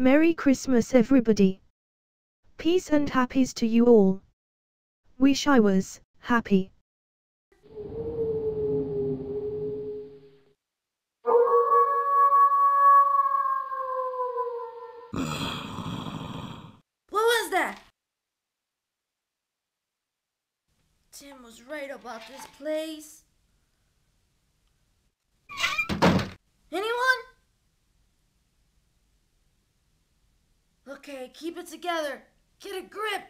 Merry Christmas everybody. Peace and happies to you all. Wish I was happy. What was that? Tim was right about this place. Okay, keep it together. Get a grip.